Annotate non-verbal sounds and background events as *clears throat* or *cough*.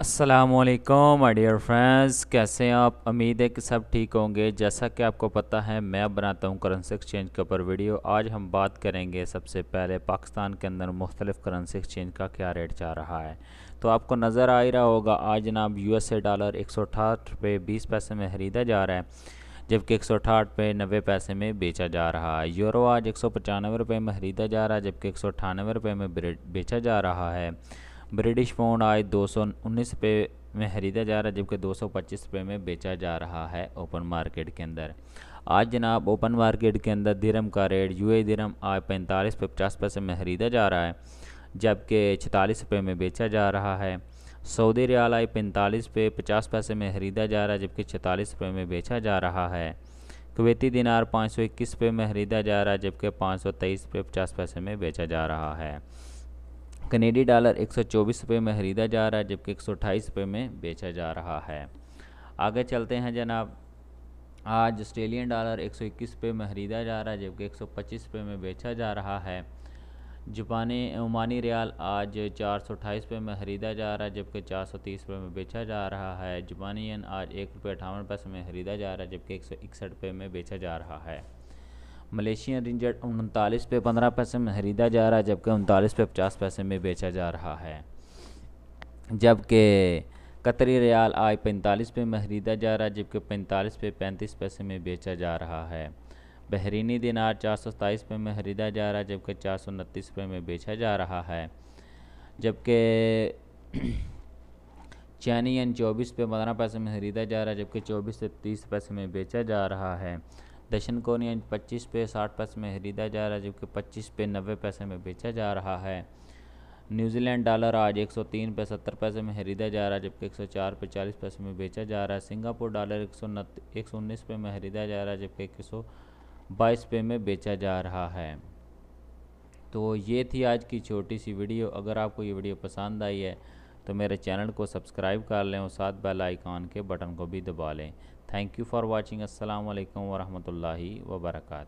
असलकुम dear friends कैसे हैं आप? उम्मीद है कि सब ठीक होंगे। जैसा कि आपको पता है, मैं बनाता हूँ करेंसी एक्सचेंज के ऊपर वीडियो आज हम बात करेंगे सबसे पहले पाकिस्तान के अंदर मुख्तलिफ़ करेंसी एक्सचेंज का क्या रेट जा रहा है। तो आपको नज़र आ ही रहा होगा, आज जनाब यू एस ए डॉलर एक सौ अठाठ रुपये बीस पैसे में ख़रीदा जा रहा है, जबकि एक सौ अठाठ पे नब्बे पैसे में बेचा जा रहा है। यूरो आज एक सौ पचानवे रुपये में ख़रीदा जा रहा है, जबकि एक सौ अठानवे रुपये में बेचा जा रहा है। ब्रिटिश पाउंड आज दो सौ उन्नीस में ख़रीदा जा रहा है, जबकि दो सौ में बेचा जा रहा है ओपन मार्केट के अंदर। आज जनाब ओपन मार्केट के अंदर दिरम का रेट यू ए दिरम आज पैंतालीस पे, पचास पैसे में ख़रीदा जा रहा है, जबकि छतालीस रुपये में बेचा जा रहा है। सऊदी रियाल आई पैंतालीस पे, पचास पैसे में ख़रीदा जा रहा है, जबकि छतालीस रुपये में बेचा जा रहा है। कुवैती दिनार पाँच सौ इक्कीस रुपये में ख़रीदा जा रहा है, जबकि पाँच सौ तेईस रुपये पचास पैसे में बेचा जा रहा है। कनेडी डॉलर एक रुपये में ख़रीदा जा रहा है, जबकि एक रुपये में बेचा जा रहा है। आगे चलते हैं जनाब। आज ऑस्ट्रेलियन डॉलर एक सौ इक्कीस रुपये में ख़रीदा जा रहा है, जबकि एक सौ पच्चीस रुपये में बेचा जा रहा है। जापानी, ओमानी रियाल आज चार सौ अट्ठाईस रुपये में ख़रीदा जा रहा है, जबकि चार सौ तीस रुपये में बेचा जा रहा है। जापानी आज एक रुपये अठावन पैसे में ख़रीदा जा रहा है, जबकि एक रुपये में बेचा जा रहा है। मलेशियन रिंजट उनतालीस पे पंद्रह पैसे में ख़रीदा जा रहा है, जबकि उनतालीस पे पचास पैसे में बेचा जा रहा है। जबकि कतरी रियाल आज पैंतालीस पे में ख़रीदा जा रहा है, जबकि पैंतालीस पे पैंतीस पैसे में बेचा जा रहा है। बहरीनी दिनार चार सौ सताईस पे में ख़रीदा जा रहा है, जबकि चार सौ उनतीस पे में बेचा जा रहा है। जबकि *clears throat* चैनियन चौबीस पे पंद्रह पैसे में ख़रीदा जा रहा है, जबकि चौबीस से तीस पैसे में बेचा जा रहा है। दक्षिण कोरियन पच्चीस पे साठ पैसे में ख़रीदा जा रहा है, जबकि पच्चीस पे नब्बे पैसे में बेचा जा रहा है। न्यूजीलैंड डॉलर आज एक सौ तीन पे सत्तर पैसे में ख़रीदा जा रहा है, जबकि एक सौ चार पे चालीस पैसे में बेचा जा रहा है। सिंगापुर डॉलर एक सौ पे में ख़रीदा जा रहा है, जबकि एक बाईस पे में बेचा जा रहा है। तो ये थी आज की छोटी सी वीडियो। अगर आपको ये वीडियो पसंद आई है तो मेरे चैनल को सब्सक्राइब कर लें और साथ बेल आइकॉन के बटन को भी दबा लें। Thank you for watching. अल्लाम वरहमल वर्का